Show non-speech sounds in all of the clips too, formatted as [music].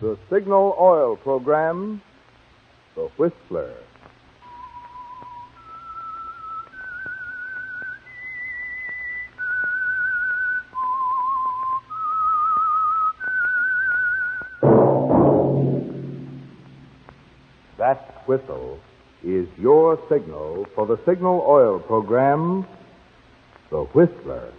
The Signal Oil Program, The Whistler. That whistle is your signal for the Signal Oil Program, The Whistler.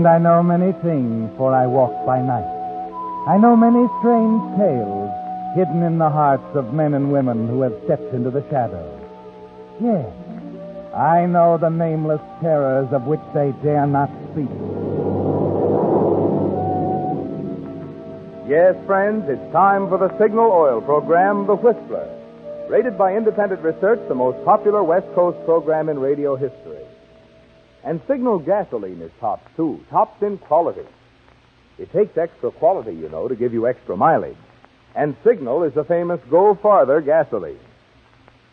And I know many things, for I walk by night. I know many strange tales hidden in the hearts of men and women who have stepped into the shadows. Yes, I know the nameless terrors of which they dare not speak. Yes, friends, it's time for the Signal Oil program, The Whistler. Rated by independent research, the most popular West Coast program in radio history. And Signal gasoline is tops, too. Tops in quality. It takes extra quality, you know, to give you extra mileage. And Signal is the famous Go Farther gasoline.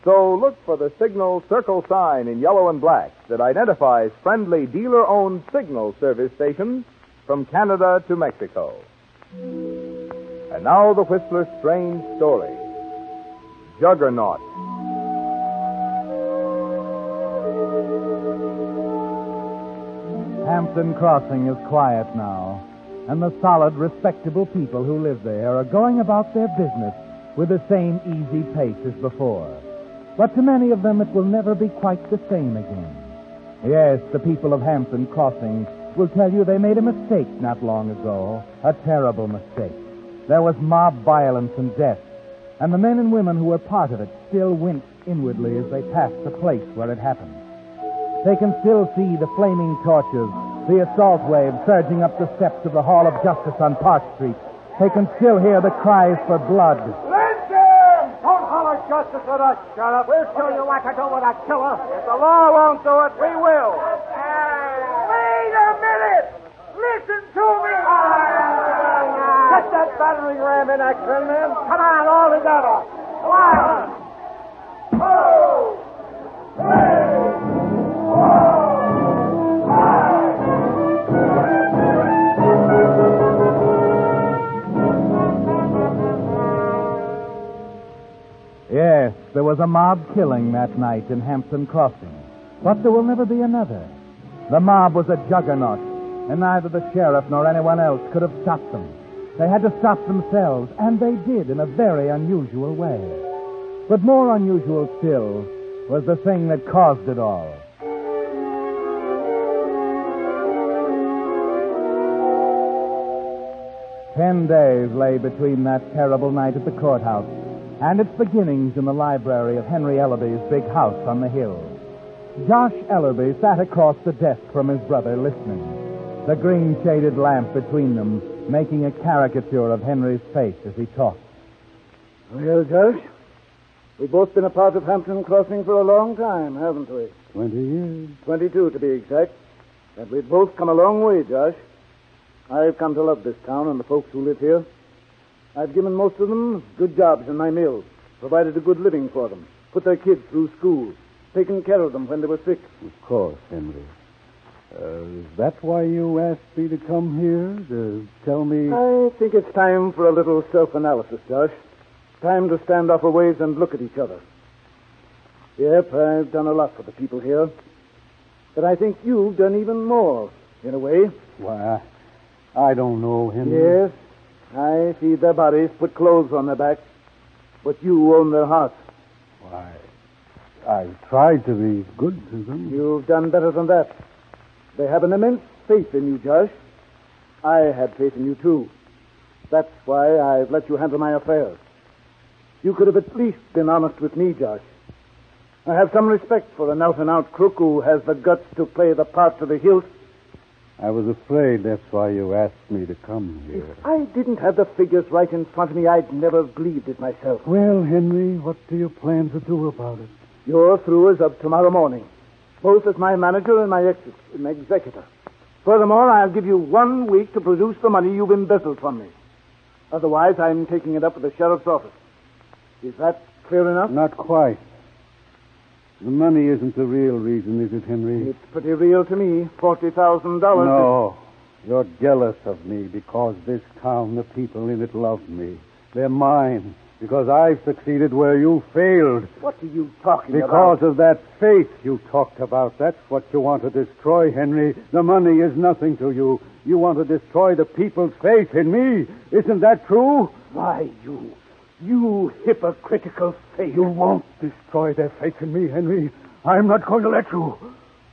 So look for the Signal circle sign in yellow and black that identifies friendly dealer owned Signal service stations from Canada to Mexico. And now the Whistler's strange story Juggernaut. Hampton Crossing is quiet now, and the solid, respectable people who live there are going about their business with the same easy pace as before. But to many of them, it will never be quite the same again. Yes, the people of Hampton Crossing will tell you they made a mistake not long ago, a terrible mistake. There was mob violence and death, and the men and women who were part of it still winced inwardly as they passed the place where it happened. They can still see the flaming torches, the assault wave surging up the steps of the Hall of Justice on Park Street. They can still hear the cries for blood. Lynch him! Don't holler justice at us, Sheriff. We'll show you what to do with a killer. If the law won't do it, we will. Wait a minute! Listen to me! Get that battering ram in action, men. Come on, all together. One, two, there was a mob killing that night in Hampton Crossing. But there will never be another. The mob was a juggernaut, and neither the sheriff nor anyone else could have stopped them. They had to stop themselves, and they did in a very unusual way. But more unusual still was the thing that caused it all. Ten days lay between that terrible night at the courthouse and its beginnings in the library of Henry Ellerby's big house on the hill. Josh Ellerby sat across the desk from his brother listening, the green shaded lamp between them making a caricature of Henry's face as he talked. Well, Josh, we've both been a part of Hampton Crossing for a long time, haven't we? Twenty years. Twenty-two, to be exact. And we've both come a long way, Josh. I've come to love this town and the folks who live here. I've given most of them good jobs in my mills, provided a good living for them, put their kids through school, taken care of them when they were sick. Of course, Henry. Uh, is that why you asked me to come here? To tell me. I think it's time for a little self-analysis, Josh. Time to stand off a ways and look at each other. Yep, I've done a lot for the people here. But I think you've done even more, in a way. Why, I, I don't know, Henry. Yes, I feed their bodies, put clothes on their backs, but you own their hearts. Why, I've tried to be good to them. You've done better than that. They have an immense faith in you, Josh. I had faith in you, too. That's why I've let you handle my affairs. You could have at least been honest with me, Josh. I have some respect for an out and out crook who has the guts to play the part to the hilt. I was afraid that's why you asked me to come here. If I didn't have the figures right in front of me, I'd never have believed it myself. Well, Henry, what do you plan to do about it? You're through as of tomorrow morning, both as my manager and my, ex- my executor. Furthermore, I'll give you one week to produce the money you've embezzled from me. Otherwise, I'm taking it up with the sheriff's office. Is that clear enough? Not quite. The money isn't the real reason, is it, Henry? It's pretty real to me. $40,000. No. You're jealous of me because this town, the people in it love me. They're mine because I've succeeded where you failed. What are you talking Because about? Because of that faith you talked about. That's what you want to destroy, Henry. The money is nothing to you. You want to destroy the people's faith in me. Isn't that true? Why, you. You hypocritical face. You won't destroy their faith in me, Henry. I'm not going to let you.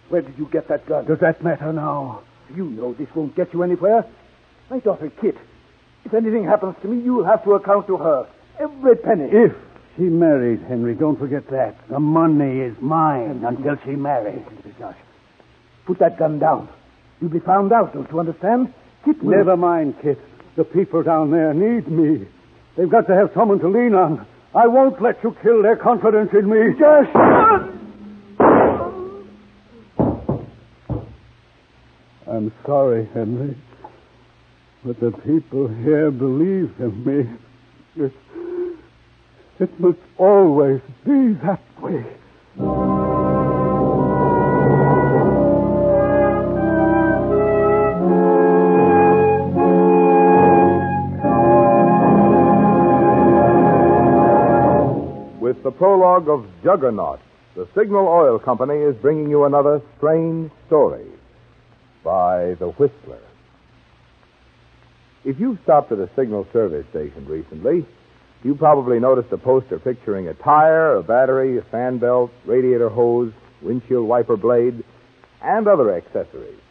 Where did you get that gun? Does that matter now? You know this won't get you anywhere. My daughter, Kit. If anything happens to me, you'll have to account to her. Every penny. If she marries, Henry, don't forget that. The money is mine until she marries. Josh, put that gun down. You'll be found out, don't you understand? Kit will... Never mind, Kit. The people down there need me. They've got to have someone to lean on. I won't let you kill their confidence in me. Josh! I'm sorry, Henry. But the people here believe in me. It, it must always be that way. The prologue of Juggernaut, the Signal Oil Company is bringing you another strange story by The Whistler. If you've stopped at a signal service station recently, you probably noticed a poster picturing a tire, a battery, a fan belt, radiator hose, windshield wiper blade, and other accessories.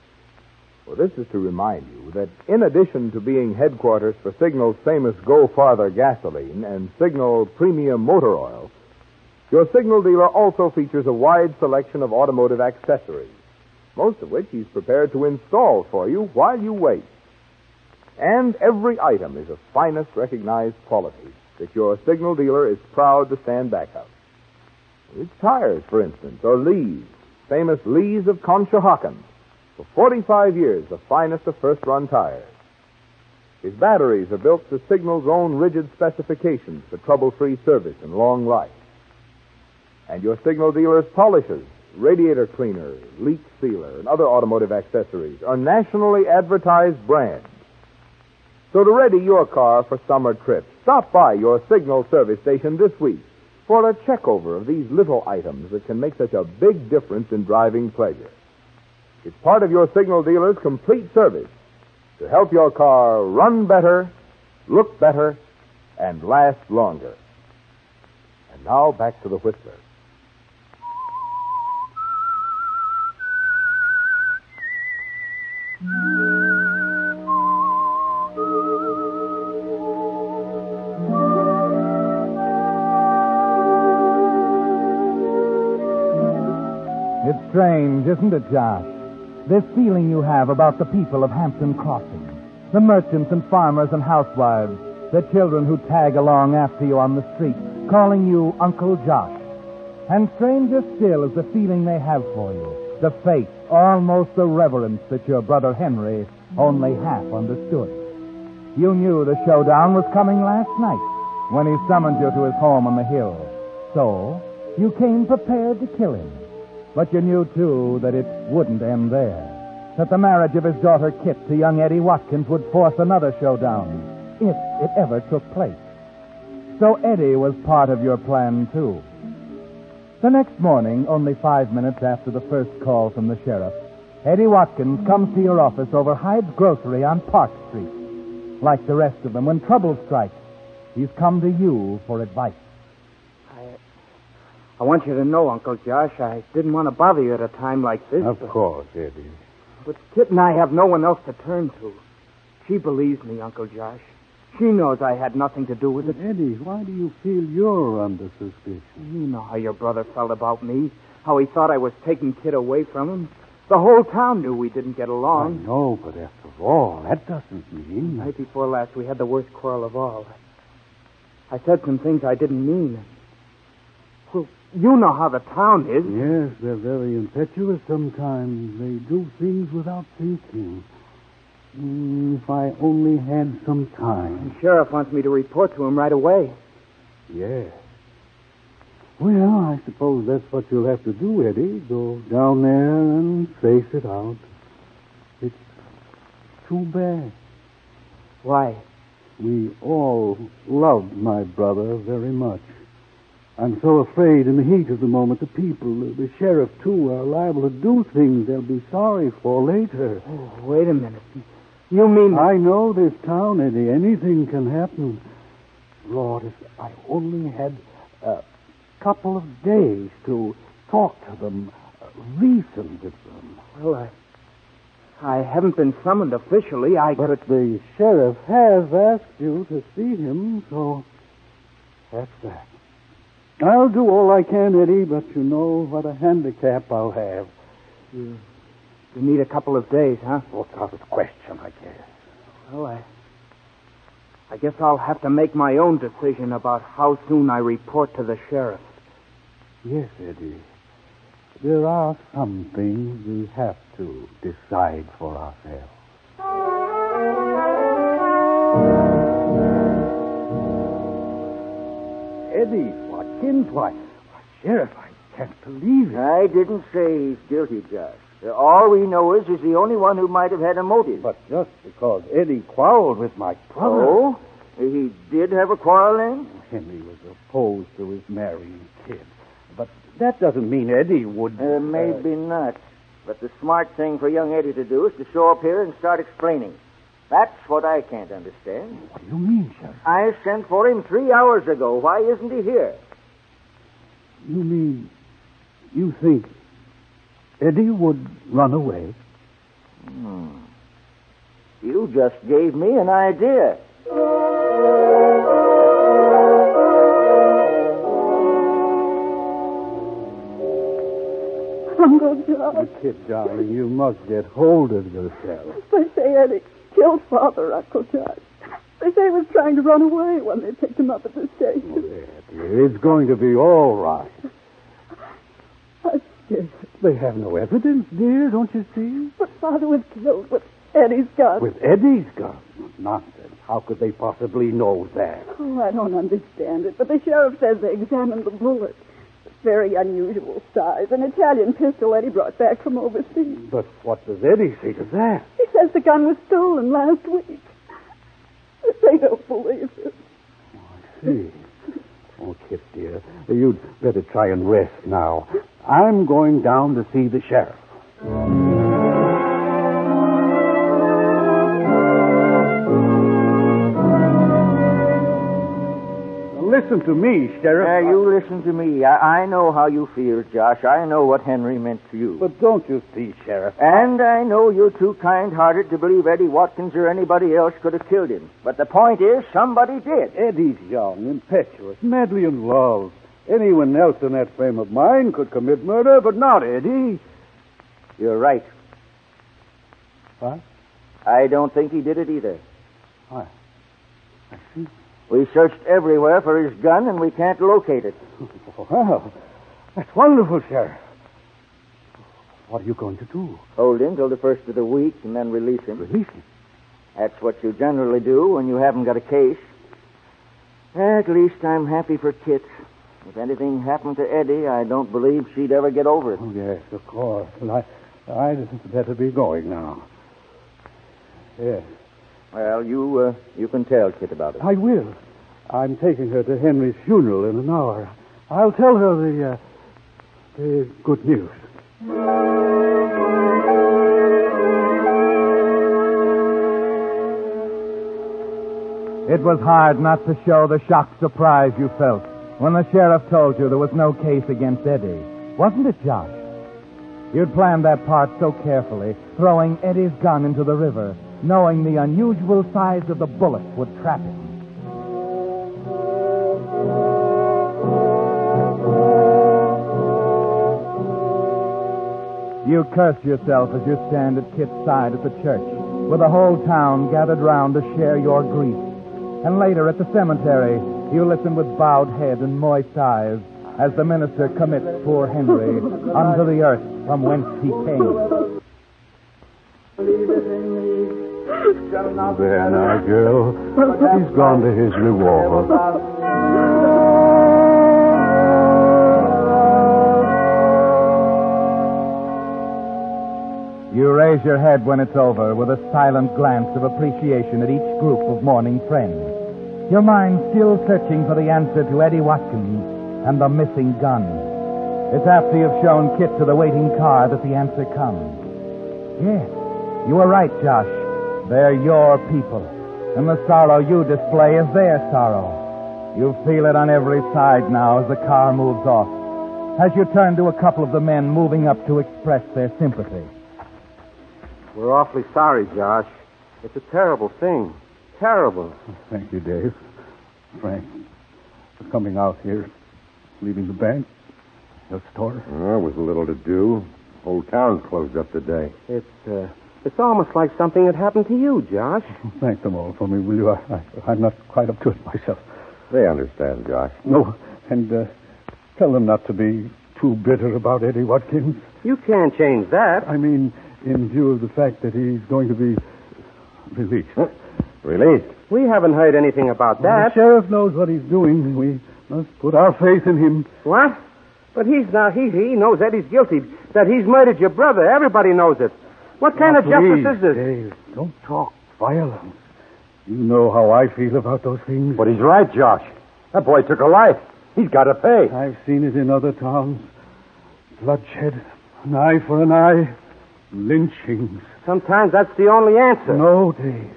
Well, this is to remind you that in addition to being headquarters for Signal's famous Go Farther gasoline and Signal Premium Motor Oil, your Signal dealer also features a wide selection of automotive accessories, most of which he's prepared to install for you while you wait. And every item is of finest recognized quality that your Signal dealer is proud to stand back of. Its tires, for instance, are Lee's, famous Lee's of Conshohocken. For 45 years, the finest of first run tires. His batteries are built to Signal's own rigid specifications for trouble free service and long life. And your Signal dealer's polishes, radiator cleaner, leak sealer, and other automotive accessories are nationally advertised brands. So to ready your car for summer trips, stop by your Signal service station this week for a checkover of these little items that can make such a big difference in driving pleasure. It's part of your Signal dealer's complete service to help your car run better, look better, and last longer. And now back to the Whistler. It's strange, isn't it, Josh? This feeling you have about the people of Hampton Crossing, the merchants and farmers and housewives, the children who tag along after you on the street, calling you Uncle Josh. And stranger still is the feeling they have for you, the faith, almost the reverence that your brother Henry only half understood. You knew the showdown was coming last night when he summoned you to his home on the hill. So, you came prepared to kill him. But you knew, too, that it wouldn't end there. That the marriage of his daughter Kit to young Eddie Watkins would force another showdown, if it ever took place. So Eddie was part of your plan, too. The next morning, only five minutes after the first call from the sheriff, Eddie Watkins comes to your office over Hyde's Grocery on Park Street. Like the rest of them, when trouble strikes, he's come to you for advice. I want you to know, Uncle Josh, I didn't want to bother you at a time like this. Of but, course, Eddie. but Kit and I have no one else to turn to. She believes me, Uncle Josh. She knows I had nothing to do with it. Eddie, why do you feel you're under suspicion? You know how your brother felt about me, how he thought I was taking Kit away from him. The whole town knew we didn't get along. I know, but after all, that doesn't mean. Night before last, we had the worst quarrel of all. I said some things I didn't mean. You know how the town is. Yes, they're very impetuous sometimes. They do things without thinking. Mm, if I only had some time. The sheriff wants me to report to him right away. Yes. Well, I suppose that's what you'll have to do, Eddie. Go down there and face it out. It's too bad. Why? We all loved my brother very much. I'm so afraid in the heat of the moment the people, the, sheriff too, are liable to do things they'll be sorry for later. Oh, wait a minute. You mean I know this town, Eddie. Anything can happen. Lord, if I only had a couple of days to talk to them, reason with them. Well, I, I haven't been summoned officially. I But the sheriff has asked you to see him, so that's that. I'll do all I can, Eddie, but you know what a handicap I'll have. you, you need a couple of days, huh? What's out of the question, I guess. Well, I, I guess I'll have to make my own decision about how soon I report to the sheriff. Yes, Eddie. There are some things we have to decide for ourselves. Eddie, Watkins, why, why, Sheriff, I can't believe it. I didn't say he's guilty, Josh. All we know is he's the only one who might have had a motive. But just because Eddie quarreled with my brother. Oh? He did have a quarrel then? Henry was opposed to his marrying Kit. But that doesn't mean Eddie would. Uh, maybe not. But the smart thing for young Eddie to do is to show up here and start explaining. That's what I can't understand. What do you mean, Sheriff? I sent for him three hours ago. Why isn't he here? You mean you think Eddie would run away? Hmm. You just gave me an idea. Uncle Josh. Kit, darling, you must get hold of yourself. They say Eddie killed Father, Uncle Josh. They say he was trying to run away when they picked him up at the station. Oh, there, dear, it's going to be all right. I'm scared. They have no evidence, dear, don't you see? But Father was killed with Eddie's gun. With Eddie's gun. Nonsense. How could they possibly know that? Oh, I don't understand it. But the sheriff says they examined the bullet. Very unusual size. An Italian pistol Eddie brought back from overseas. But what does Eddie say to that? He says the gun was stolen last week. They don't believe it. I See. Oh, Kit, dear, you'd better try and rest now. I'm going down to see the sheriff. Listen to me, Sheriff. Now, you listen to me. I, I know how you feel, Josh. I know what Henry meant to you. But don't you see, Sheriff? And I know you're too kind-hearted to believe Eddie Watkins or anybody else could have killed him. But the point is, somebody did. Eddie's young, impetuous, madly in love. Anyone else in that frame of mind could commit murder, but not Eddie. You're right. What? I don't think he did it either. Why? I see. We searched everywhere for his gun, and we can't locate it. [laughs] Well, that's wonderful, Sheriff. What are you going to do? Hold him till the first of the week, and then release him. Release him? That's what you generally do when you haven't got a case. At least I'm happy for Kit. If anything happened to Eddie, I don't believe she'd ever get over it. Oh, yes, of course. And I, I'd better be going now. Yes, Well, you uh, you can tell Kit about it. I will. I'm taking her to Henry's funeral in an hour. I'll tell her the, uh, the good news. It was hard not to show the shocked surprise you felt when the sheriff told you there was no case against Eddie. Wasn't it, Josh? You'd planned that part so carefully, throwing Eddie's gun into the river, knowing the unusual size of the bullet would trap him. You curse yourself as you stand at Kit's side at the church, with the whole town gathered round to share your grief. And later at the cemetery, you listen with bowed head and moist eyes as the minister commits poor Henry [laughs] unto the earth from whence he came. There now, girl. He's gone to his reward. You raise your head when it's over with a silent glance of appreciation at each group of mourning friends. Your mind still searching for the answer to Eddie Watkins and the missing gun. It's after you've shown Kit to the waiting car that the answer comes. Yes, you were right, Josh. They're your people. And the sorrow you display is their sorrow. You feel it on every side now as the car moves off. As you turn to a couple of the men moving up to express their sympathy. We're awfully sorry, Josh. It's a terrible thing. Terrible. Thank you, Dave. Frank, for coming out here, leaving the bank, the store. There was a little to do. Whole town's closed up today. It's uh, it's almost like something that happened to you, Josh. [laughs] Thank them all for me, will you? I, I, I'm not quite up to it myself. They understand, Josh. No, and uh, tell them not to be too bitter about Eddie Watkins. You can't change that. I mean, in view of the fact that he's going to be released. Released? We haven't heard anything about Well, that. the sheriff knows what he's doing. We must put our faith in him. What? But he's now he he knows that he's guilty. That he's murdered your brother. Everybody knows it. What kind of please, justice is this? Dave, don't talk violence. You know how I feel about those things. But he's right, Josh. That boy took a life. He's got to pay. I've seen it in other towns. Bloodshed, an eye for an eye, lynchings. Sometimes that's the only answer. No, Dave.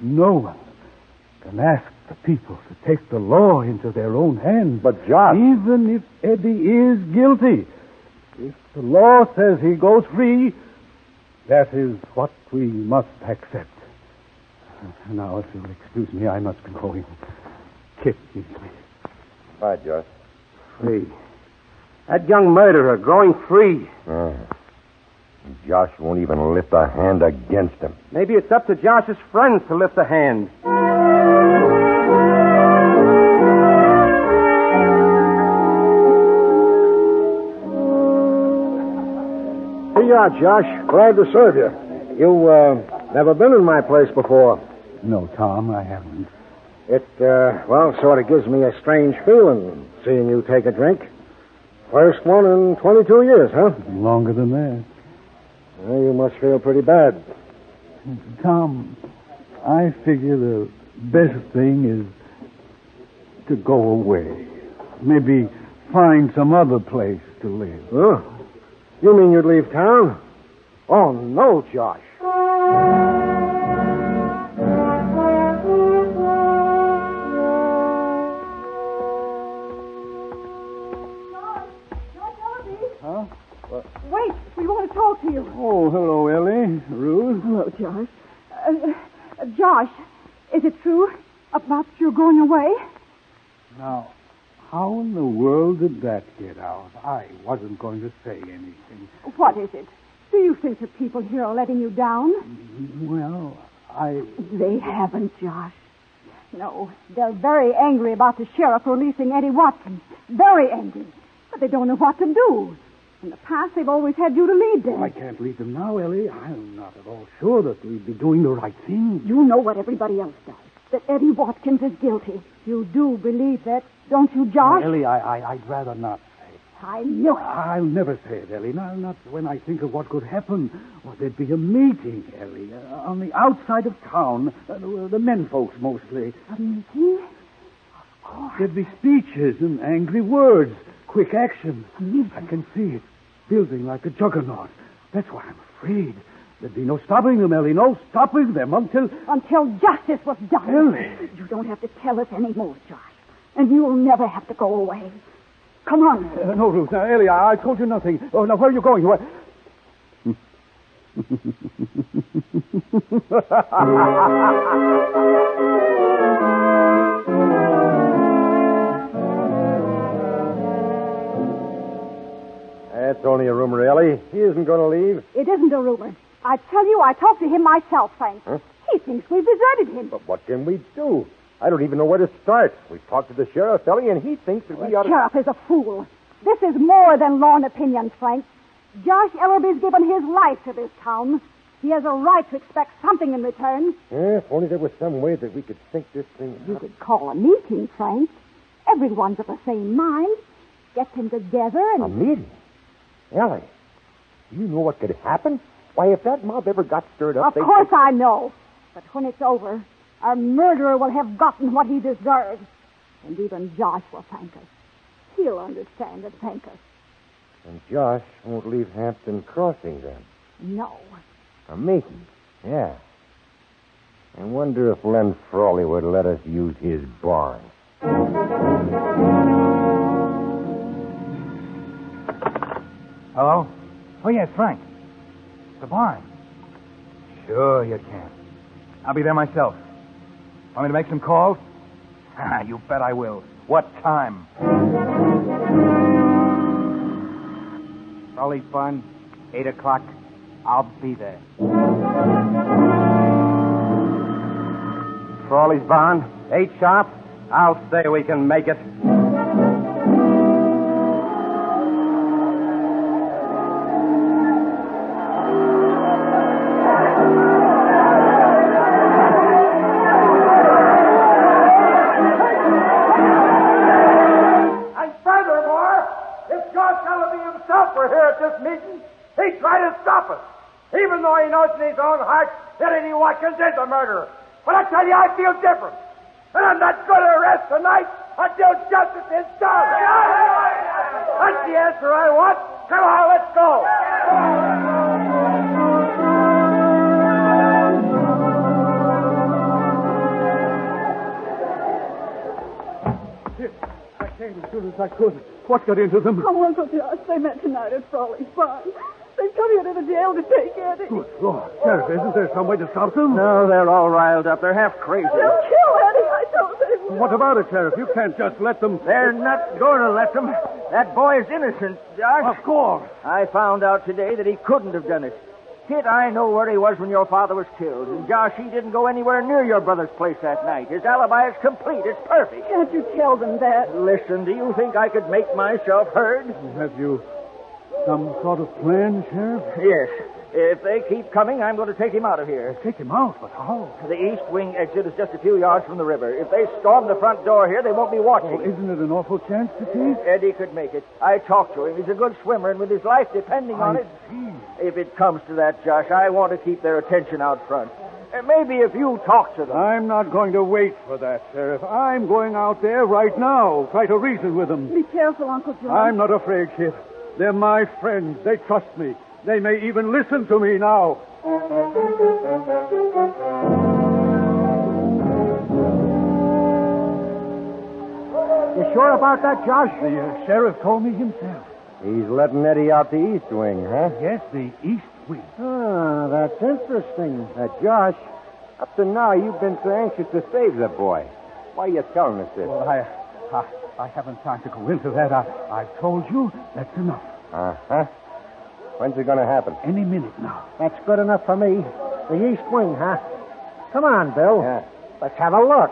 No one can ask the people to take the law into their own hands. But, Josh. Even if Eddie is guilty, if the law says he goes free, that is what we must accept. Now, if you'll excuse me, I must be going. Kit needs me. Bye, Josh. Free. That young murderer going free. Oh. Josh won't even lift a hand against him. Maybe it's up to Josh's friends to lift a hand. You are, Josh. Glad to serve you. You, uh, never been in my place before. No, Tom, I haven't. It, uh, well, sort of gives me a strange feeling seeing you take a drink. First one in 22 years, huh? Longer than that. Well, you must feel pretty bad. Tom, I figure the best thing is to go away. Maybe find some other place to live. Huh? You mean you'd leave town? Oh, no, Josh. Huh? Wait, we want to talk to you. Oh, hello, Ellie. Ruth. Hello, Josh. Uh, uh, Josh, is it true about your going away? Now, how in the world did that get out? I wasn't going to say anything. What is it? Do you think the people here are letting you down? Well, I. They haven't, Josh. No, they're very angry about the sheriff releasing Eddie Watkins. Very angry. But they don't know what to do. In the past, they've always had you to lead them. I can't lead them now, Ellie. I'm not at all sure that we'd be doing the right thing. You know what everybody else does. That Eddie Watkins is guilty. You do believe that, don't you, Josh? Ellie, I, I, I'd rather not say it. I knew it. I'll never say it, Ellie. Not, not when I think of what could happen. Or there'd be a meeting, Ellie, uh, on the outside of town. Uh, the, the men folks mostly. A meeting? Of course. There'd be speeches and angry words, quick action. A meeting. I can see it, building like a juggernaut. That's why I'm afraid. There'd be no stopping them, Ellie. No stopping them until. Until justice was done. Ellie. You don't have to tell us any more, Josh. And you'll never have to go away. Come on. Uh, no, Ruth. Now, Ellie, I, I told you nothing. Oh, now, where are you going? Where... That's only a rumor, Ellie. He isn't going to leave. It isn't a rumor. I tell you, I talked to him myself, Frank. Huh? He thinks we've deserted him. But what can we do? I don't even know where to start. We've talked to the sheriff, Ellie, and he thinks that we ought to. Sheriff is a fool. This is more than law and opinions, Frank. Josh Ellerby's given his life to this town. He has a right to expect something in return. Yeah, if only there was some way that we could think this thing You could call a meeting, Frank. Everyone's of the same mind. Get them together and. A meeting? Ellie, do you know what could happen? Why, if that mob ever got stirred up, Of they'd- course I know. But when it's over, our murderer will have gotten what he deserves. And even Josh will thank us. He'll understand and thank us. And Josh won't leave Hampton Crossing then. No. A meeting? Yeah. I wonder if Len Frawley would let us use his barn. Hello? Oh, yes, Frank. The barn. Sure you can. I'll be there myself. Want me to make some calls? [laughs] Ah, you bet I will. What time? Frawley Barn, 8 o'clock. I'll be there. Frawley's Barn, 8 sharp. I'll say we can make it. Own heart that Eddie Watkins is a murderer. But I tell you, I feel different. And I'm not going to rest tonight until justice is done. That's the answer I want. Come on, let's go. I came as soon as I could. What got into them? Oh, Uncle Josh, they met tonight at Frawley's Barn. They've come here to the jail to take Eddie. Good Lord, Sheriff, isn't there some way to stop them? No, they're all riled up. They're half crazy. They'll kill Eddie. I told them. What about it, Sheriff? You can't just let them. They're not going to let them. That boy is innocent, Josh. Of course. I found out today that he couldn't have done it. Kit, I know where he was when your father was killed. And Josh, he didn't go anywhere near your brother's place that night. His alibi is complete. It's perfect. Can't you tell them that? Listen, do you think I could make myself heard? Have you some sort of plan, Sheriff? Yes. If they keep coming, I'm going to take him out of here. Take him out, but how? The east wing exit is just a few yards from the river. If they storm the front door here, they won't be watching. Oh, isn't it an awful chance to take? Eddie could make it. I talked to him. He's a good swimmer, and with his life depending on it. see. If it comes to that, Josh, I want to keep their attention out front. Uh, maybe if you talk to them. I'm not going to wait for that, Sheriff. I'm going out there right now. Try to reason with them. Be careful, Uncle Josh. I'm not afraid, Kit. They're my friends. They trust me. They may even listen to me now. You sure about that, Josh? The uh, sheriff told me himself. He's letting Eddie out the east wing, huh? Yes, the east wing. Ah, that's interesting. Uh, Josh, up to now you've been so anxious to save the boy. Why are you telling us this? Well, I, I, I haven't time to go into that. I, I've told you that's enough. Uh huh. When's it going to happen? Any minute now. That's good enough for me. The east wing, huh? Come on, Bill. Yeah. Let's have a look.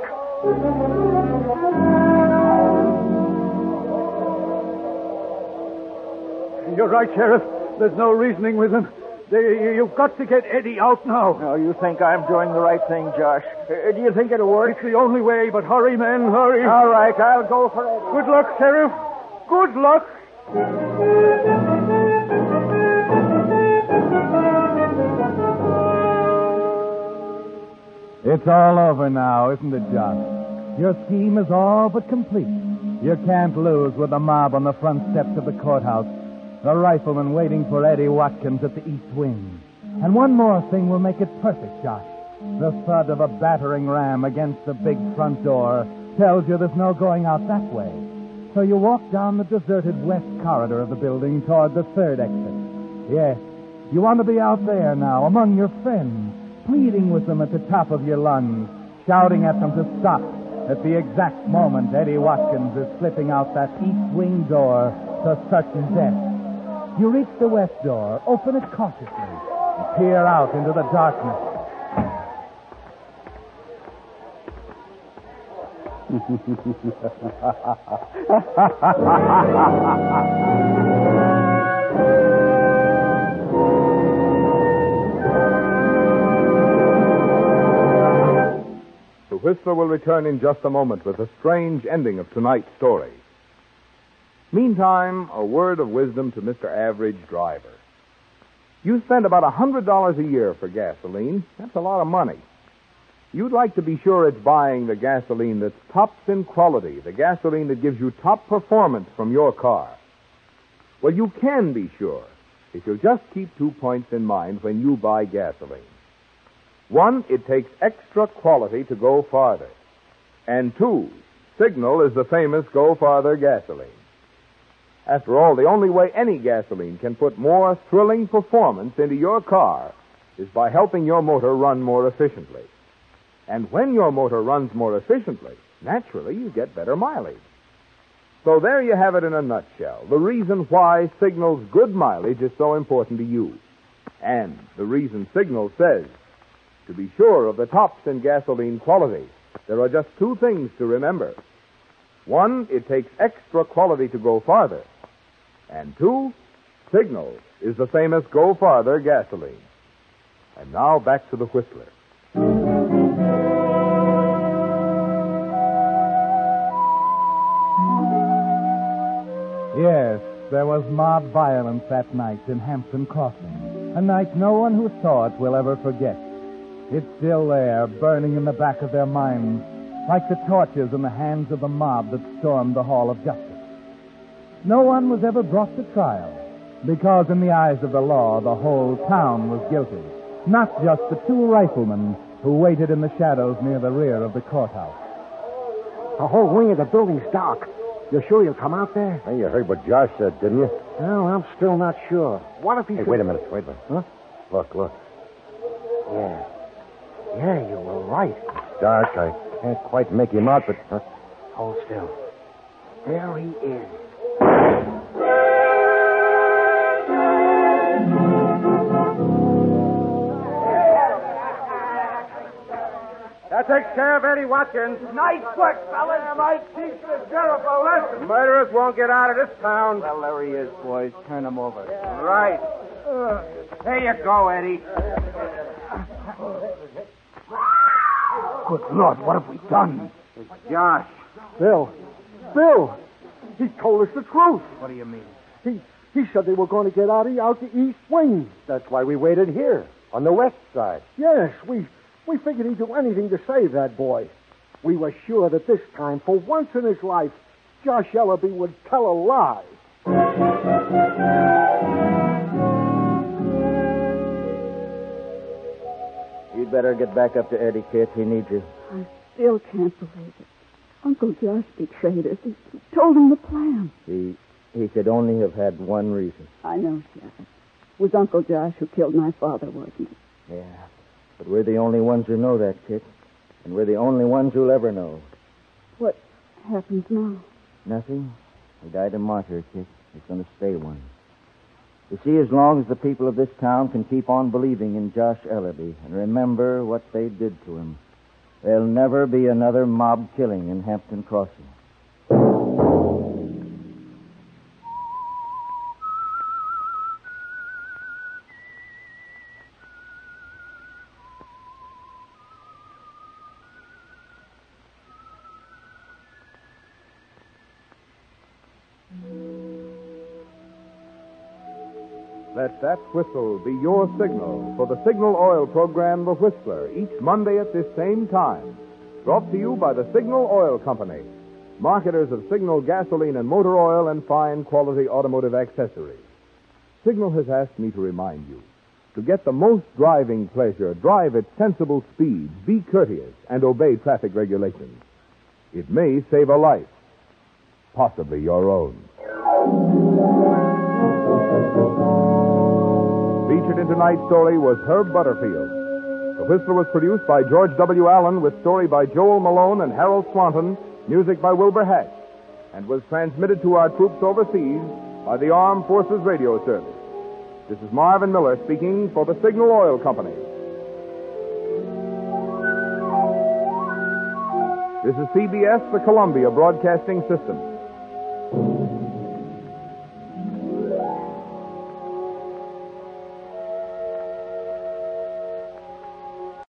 You're right, Sheriff. There's no reasoning with them. They, you've got to get Eddie out now. No, you think I'm doing the right thing, Josh? Uh, do you think it'll work? It's the only way, but hurry, men, hurry. All right, I'll go for it. Good luck, Sheriff. Good luck. It's all over now, isn't it, Josh? Your scheme is all but complete. You can't lose with the mob on the front steps of the courthouse, the rifleman waiting for Eddie Watkins at the east wing. And one more thing will make it perfect, Josh. The thud of a battering ram against the big front door tells you there's no going out that way. So you walk down the deserted west corridor of the building toward the third exit. Yes, you want to be out there now among your friends, pleading with them at the top of your lungs, shouting at them to stop at the exact moment Eddie Watkins is slipping out that east wing door to certain death. You reach the west door, open it cautiously, and peer out into the darkness. [laughs] The Whistler will return in just a moment with the strange ending of tonight's story. Meantime, a word of wisdom to Mr. Average Driver. You spend about a $100 a year for gasoline. That's a lot of money. You'd like to be sure it's buying the gasoline that's tops in quality, the gasoline that gives you top performance from your car. Well, you can be sure if you'll just keep two points in mind when you buy gasoline. One, it takes extra quality to go farther. And two, Signal is the famous Go Farther gasoline. After all, the only way any gasoline can put more thrilling performance into your car is by helping your motor run more efficiently. And when your motor runs more efficiently, naturally you get better mileage. So there you have it in a nutshell. The reason why Signal's good mileage is so important to you. And the reason Signal says to be sure of the tops in gasoline quality, there are just two things to remember. One, it takes extra quality to go farther. And two, Signal is the famous Go Farther gasoline. And now back to the Whistler. There was mob violence that night in Hampton Crossing. A night no one who saw it will ever forget. It's still there, burning in the back of their minds, like the torches in the hands of the mob that stormed the Hall of Justice. No one was ever brought to trial, because in the eyes of the law, the whole town was guilty, not just the two riflemen who waited in the shadows near the rear of the courthouse. The whole wing of the building's dark. You're sure you'll come out there? Hey, you heard what Josh said, didn't you? Well, I'm still not sure. What if he Hey, should- wait a minute. Wait a minute. Huh? Look, look. Yeah. Yeah, you were right. Dark. I can't quite make him out, but. Huh? Hold still. There he is. Takes care of Eddie Watkins. Nice work, fellas. I might teach the sheriff a lesson. Murderers won't get out of this town. Well, there he is, boys. Turn him over. Right. Uh, there you go, Eddie. Good Lord, what have we done? Josh. Bill. Bill. He told us the truth. What do you mean? He he said they were going to get out of out the east wing. That's why we waited here, on the west side. Yes, we we figured he'd do anything to save that boy. We were sure that this time, for once in his life, Josh Ellerby would tell a lie. You'd better get back up to Eddie, Kit. He needs you. I still can't believe it. Uncle Josh betrayed us. He he told him the plan. He he could only have had one reason. I know, Sheriff. It was Uncle Josh who killed my father, wasn't it? Yeah. But we're the only ones who know that, Kit. And we're the only ones who'll ever know. What happens now? Nothing. He died a martyr, Kit. He's going to stay one. You see, as long as the people of this town can keep on believing in Josh Ellerby and remember what they did to him, there'll never be another mob killing in Hampton Crossing. That whistle be your signal for the Signal Oil program, The Whistler, each Monday at this same time. Brought to you by the Signal Oil Company, marketers of Signal gasoline and motor oil and fine quality automotive accessories. Signal has asked me to remind you to get the most driving pleasure, drive at sensible speeds, be courteous, and obey traffic regulations. It may save a life, possibly your own. In tonight's story was Herb Butterfield. The Whistler was produced by George W. Allen with story by Joel Malone and Harold Swanton, music by Wilbur Hatch, and was transmitted to our troops overseas by the Armed Forces Radio Service. This is Marvin Miller speaking for the Signal Oil Company. This is CBS, the Columbia Broadcasting System.